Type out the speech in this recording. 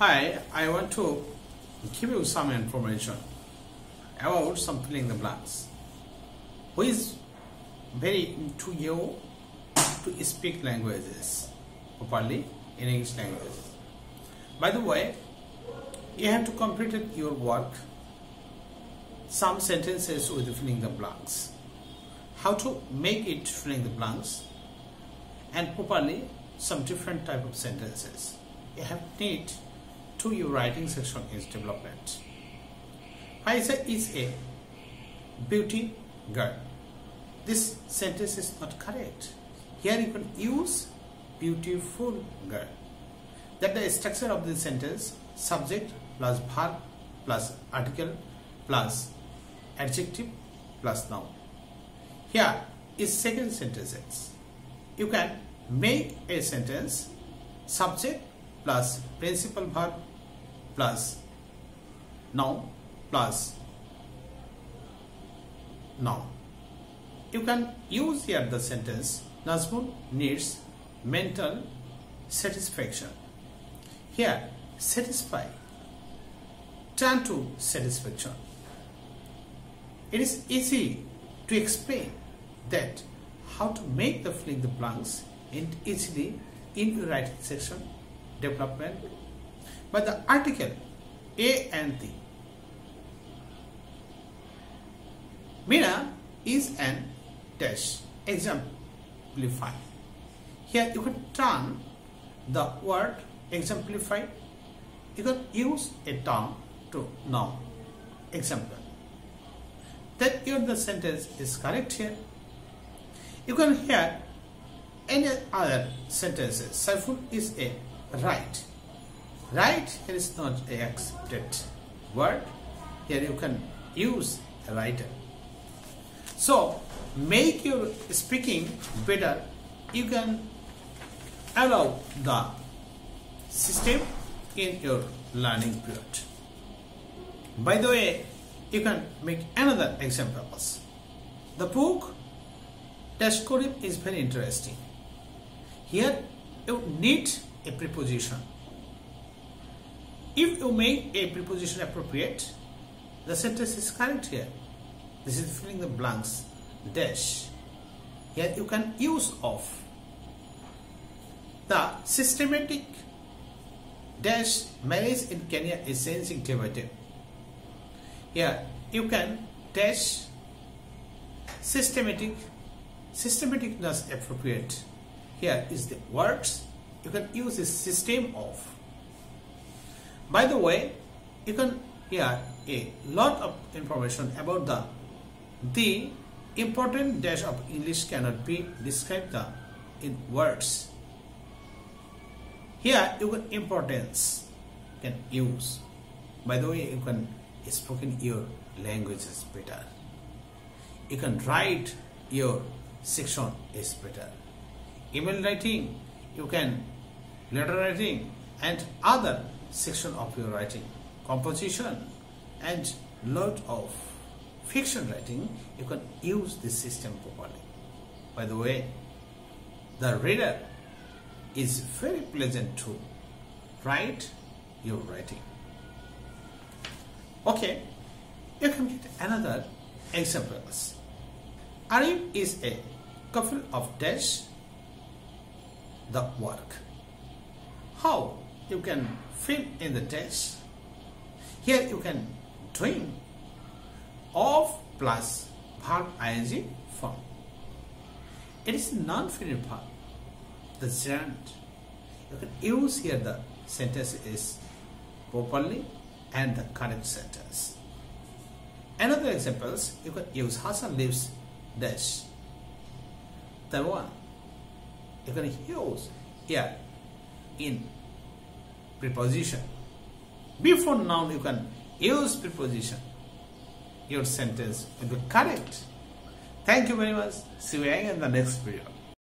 Hi, I want to give you some information about some filling the blanks. Who is very into you to speak languages properly in English language. By the way, you have to complete your work some sentences with filling the blanks. How to make it filling the blanks and properly some different type of sentences. You have need to your writing section is development. Faisa is a beauty girl. This sentence is not correct. Here you can use beautiful girl. That the structure of the sentence subject plus verb plus article plus adjective plus noun. Here is second sentence. You can make a sentence subject plus principal verb plus noun plus noun You can use here the sentence Nazmul needs mental satisfaction. Here satisfy turn to satisfaction. It is easy to explain that how to make the filling the blanks and easily in your writing section development but the article a and the Mina is an dash exemplify here you can turn the word exemplify. You can use a term to noun. Example. That here the sentence is correct here. You can hear any other sentences. Saiful is a right right? Here is not a accepted word. Here you can use a writer. So make your speaking better. You can allow the system in your learning period. By the way you can make another examples the book Tashkorim is very interesting. Here you need a preposition if you make a preposition appropriate the sentence is correct here. This is filling the blanks dash. Here you can use of. The systematic dash marriage in Kenya is sensitive here you can dash systematic systematicness appropriate. Here is the words. You can use the system of by the way you can hear a lot of information about the the important dash of English cannot be described the, in words. Here you can importance can use. By the way you can spoken your language is better. You can write your section is better. Email writing you can letter writing and other section of your writing. Composition and lot of fiction writing you can use this system properly. By the way the reader is very pleasant to write your writing. Okay you can get another examples Arif is a couple of dash the work? How you can fill in the dash here you can doing of plus verb ing form. It is non-finite verb the gerund. You can use here the sentence is properly and the correct sentence. Another examples you can use Hassan lives dash the one you can use here in preposition. Before noun you can use preposition. Your sentence will be correct. Thank you very much. See you again in the next video